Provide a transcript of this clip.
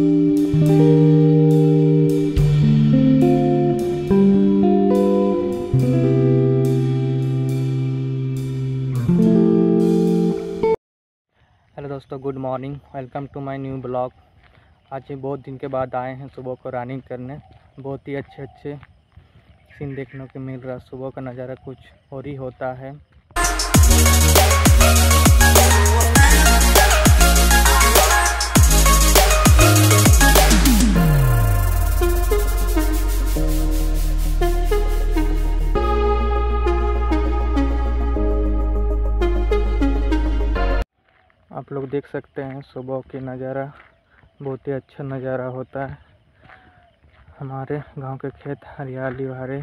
Hello दोस्तों, good morning. Welcome to my new blog. आज बहुत दिन के बाद आए हैं सुबह को रनिंग करने। बहुत ही अच्छे अच्छे सीन देखने को मिल रहा सुबह का नज़ारा कुछ और ही होता है। लोग देख सकते हैं, सुबह के नज़ारा, बहुत ही अच्छा नज़ारा होता है। हमारे गाँव के खेत, हरियाली, भरे।